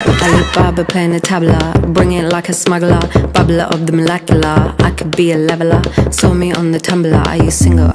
Alibaba playing the tabla, bring it like a smuggler, bubbler of the molecular. I could be a leveler, saw me on the tumbler. Are you single?